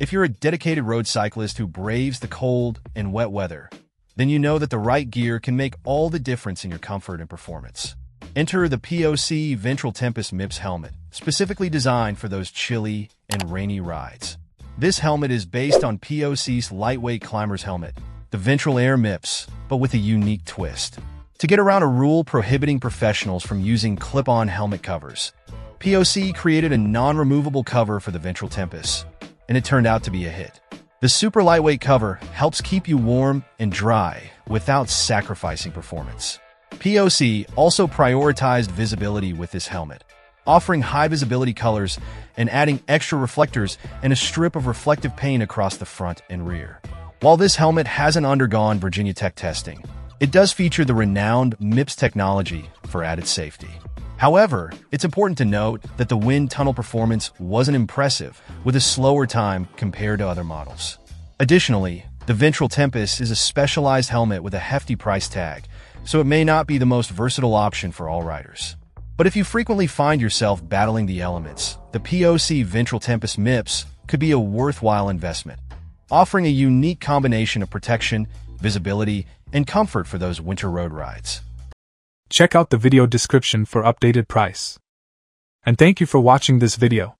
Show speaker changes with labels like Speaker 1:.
Speaker 1: If you're a dedicated road cyclist who braves the cold and wet weather, then you know that the right gear can make all the difference in your comfort and performance. Enter the POC Ventral Tempus MIPS helmet, specifically designed for those chilly and rainy rides. This helmet is based on POC's lightweight climber's helmet, the Ventral Air MIPS, but with a unique twist. To get around a rule prohibiting professionals from using clip-on helmet covers, POC created a non-removable cover for the Ventral Tempus, and it turned out to be a hit. The super lightweight cover helps keep you warm and dry without sacrificing performance. POC also prioritized visibility with this helmet, offering high visibility colors and adding extra reflectors and a strip of reflective paint across the front and rear. While this helmet hasn't undergone Virginia Tech testing, it does feature the renowned MIPS technology for added safety. However, it's important to note that the wind tunnel performance wasn't impressive, with a slower time compared to other models. Additionally, the Ventral Tempus is a specialized helmet with a hefty price tag, so it may not be the most versatile option for all riders. But if you frequently find yourself battling the elements, the POC Ventral Tempus MIPS could be a worthwhile investment, offering a unique combination of protection, visibility, and comfort for those winter road rides.
Speaker 2: Check out the video description for updated price. And thank you for watching this video.